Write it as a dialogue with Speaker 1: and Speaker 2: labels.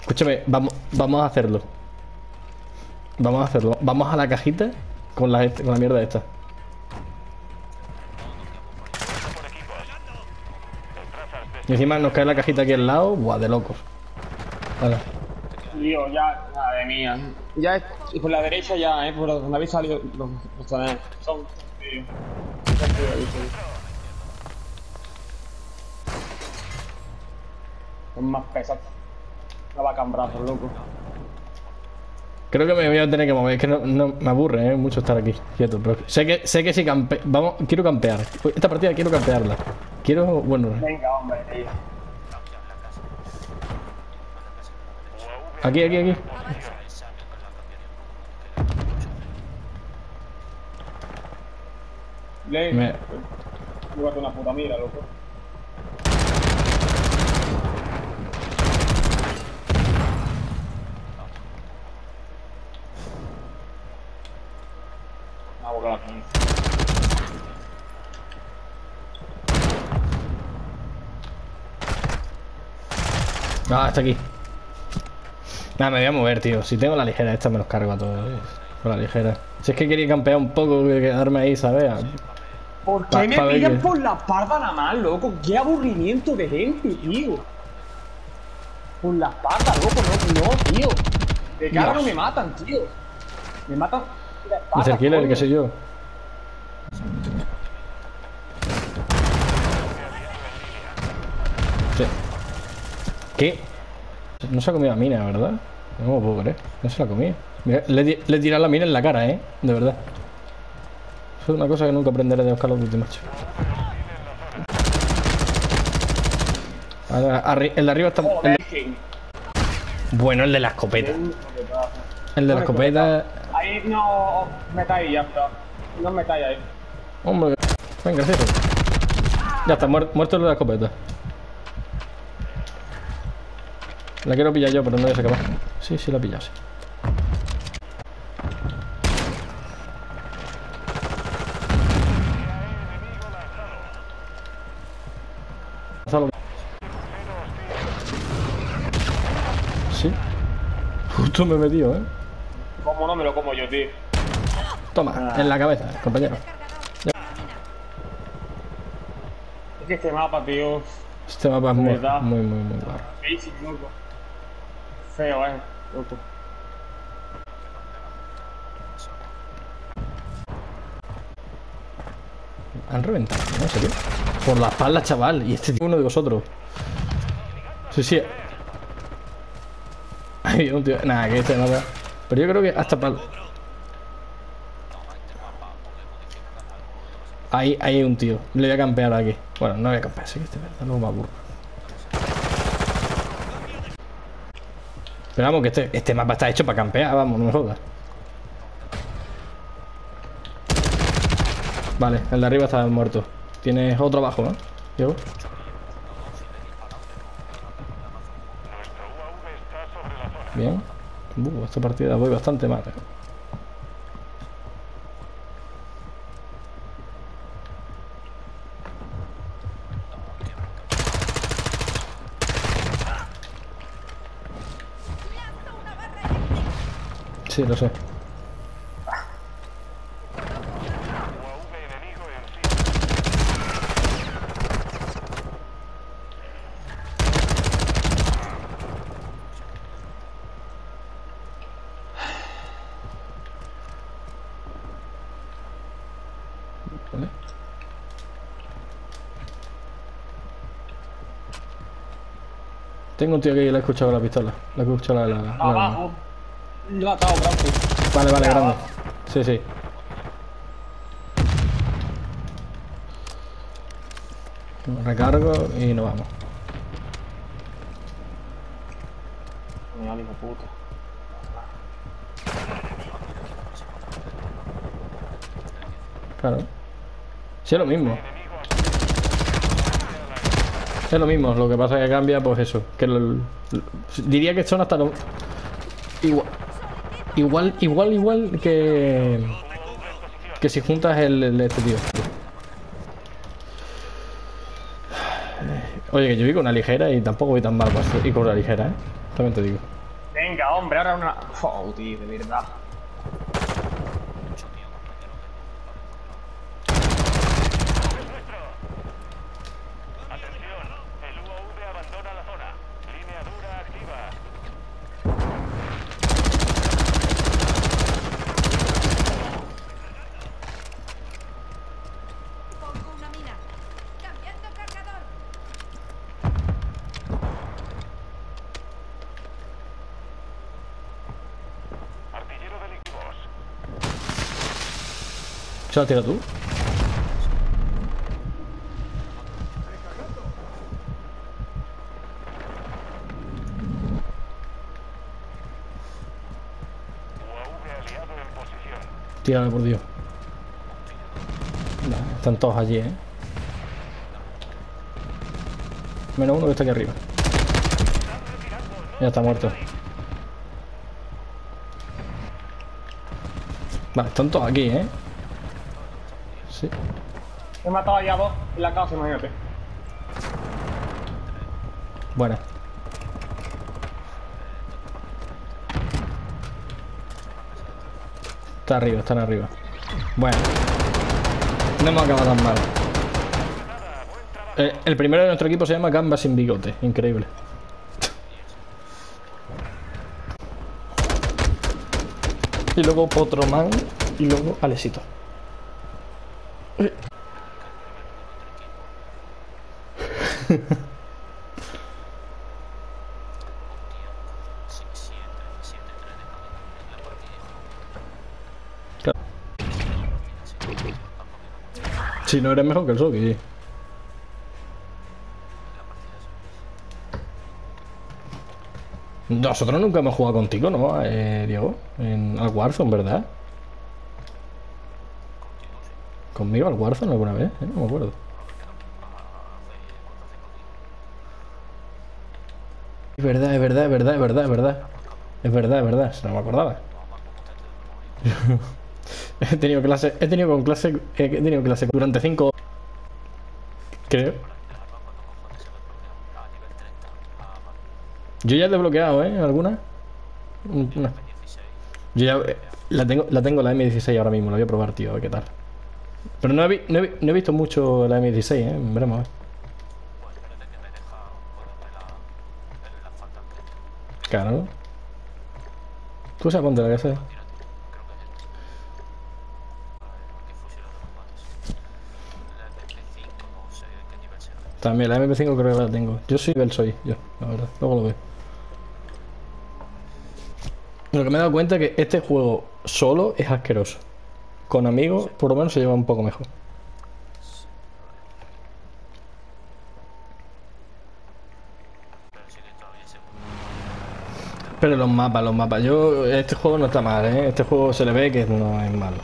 Speaker 1: Escúchame, vamos, vamos a hacerlo. Vamos a hacerlo. Vamos a la cajita con la, con la mierda esta. Y encima nos cae la cajita aquí al lado. Buah, de locos. Vale.
Speaker 2: Tío, ya, madre mía. Ya es, y por la derecha ya, eh, por donde habéis salido los. Son. Son más pesados. Una vaca en brazos, loco.
Speaker 1: Creo que me voy a tener que mover. Es que no, no- me aburre eh, mucho estar aquí quieto. Pero sé que, sé que si campe... Vamos, quiero campear. Esta partida quiero campearla. Quiero... Bueno,
Speaker 2: Venga, hombre, tío.
Speaker 1: aquí, aquí, aquí. Me-
Speaker 2: una puta mira, loco. Ah.
Speaker 1: Ah, está aquí. Nada, me voy a mover, tío. Si tengo la ligera esta, me los cargo a todos. eh, Con la ligera. Si es que quería campear un poco, que quedarme ahí, ¿sabes?
Speaker 2: ¿Por qué me
Speaker 1: pa'
Speaker 2: pillan
Speaker 1: que-
Speaker 2: por la espalda nada más, loco? ¡Qué aburrimiento de gente, tío! Por la espalda, loco, no, no, tío. De cara no me matan, tío. Me matan
Speaker 1: Killer,
Speaker 2: coño.
Speaker 1: qué sé yo. Sí. ¿Qué? No se ha comido la mina, ¿verdad? No me puedo creer. No se la comido. Mira, le, le he tirado la mina en la cara, ¿eh? De verdad. Eso es una cosa que nunca aprenderé de Oscar los últimos macho. Arri- el de arriba está... el de- Bueno, el de la escopeta. El de la escopeta...
Speaker 2: Ahí no metáis ya, pero no metáis ahí.
Speaker 1: Hombre, venga, sí. Ya está, muer- muerto el de la escopeta. La quiero pillar yo, pero no voy a ser capaz. Sí, sí, la. Lanzalo. Sí. Justo me he metido, ¿eh?
Speaker 2: ¿Cómo no me lo como yo, tío?
Speaker 1: Toma, en la cabeza, compañero.
Speaker 2: Es que este mapa, tío,
Speaker 1: Este mapa es muy, muy, muy, muy raro.
Speaker 2: loco. Feo, eh, loco.
Speaker 1: Han reventado, ¿no? ¿En serio? Por la espalda, chaval. Y este tío uno de vosotros. Sí, sí. Hay un tío. Nada, que este nada. Pero yo creo que hasta para. Ahí, ahí hay un tío. Le voy a campear aquí. Bueno, no voy a campear, sí que este verdad, no me aburro. Pero vamos, que este, este mapa está hecho para campear, vamos, no me jodas. Vale, el de arriba está muerto. Tienes otro abajo, ¿no? Diego. Bien. Uh, esta partida voy bastante mal. eh. Sí, lo sé. Vale. Tengo un tío que le ha escuchado la pistola. Le ha escuchado la. la- la-
Speaker 2: Abajo. Lo ha atado, brazo.
Speaker 1: Vale, vale, grande. Sí, sí. Recargo y nos vamos.
Speaker 2: Mira, hijo puta.
Speaker 1: Claro. Sí, es lo mismo. Es lo mismo, lo que pasa que cambia, pues eso. Que diría que son hasta los. Igual, igual, igual, igual que. Que si juntas el, este tío. Oye, que yo vi con una ligera y tampoco voy tan mal para- y con una ligera, ¿eh? También te digo.
Speaker 2: Venga, hombre, ahora una. Oh, tío, de verdad.
Speaker 1: ¿Se la tira tú? Tírale por Dios. Están todos allí, ¿eh? Menos uno que está aquí arriba. Ya está muerto. Vale, están todos aquí, ¿eh? Sí.
Speaker 2: He matado ahí a dos en la casa, imagínate.
Speaker 1: Buena. Está arriba, están arriba. Bueno. No hemos acabado tan mal. Eh, el primero de nuestro equipo se llama Gamba sin bigote. Increíble. Y luego Potroman y luego Alesito. Si no eres mejor que el Soki. Nosotros nunca hemos jugado contigo, ¿no, eh, Diego? En, al Warzone, ¿verdad? ¿Conmigo al Warzone alguna vez? Eh, No me acuerdo. Es verdad, es verdad, es verdad, es verdad, es verdad. Es verdad, es verdad, se no me acordaba. he tenido clase, he tenido con clase, he tenido clase durante cinco creo. Yo ya he desbloqueado, ¿eh? ¿Alguna? Una. Yo ya eh, la tengo, la tengo la M16 ahora mismo, la voy a probar, tío, a ver qué tal. Pero no he, no he visto mucho la M16, ¿eh? Veremos, ¿eh? Claro. ¿Tú sabes cuánto era que sea? También la MP5 creo que la tengo. Yo soy del soy, yo, la verdad. Luego lo veo. Lo que me he dado cuenta es que este juego solo es asqueroso. Con amigos, por lo menos se lleva un poco mejor. Pero los mapas, los mapas. Yo, este juego no está mal, ¿eh? Este juego se le ve que no es malo.